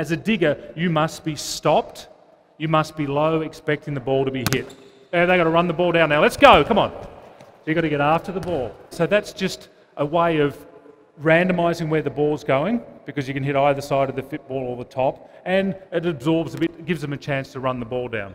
as a digger, you must be stopped. You must be low, expecting the ball to be hit. And they've got to run the ball down now. Let's go, come on. You've got to get after the ball. So that's just a way of randomising where the ball's going because you can hit either side of the fit ball or the top, and it absorbs a bit, gives them a chance to run the ball down.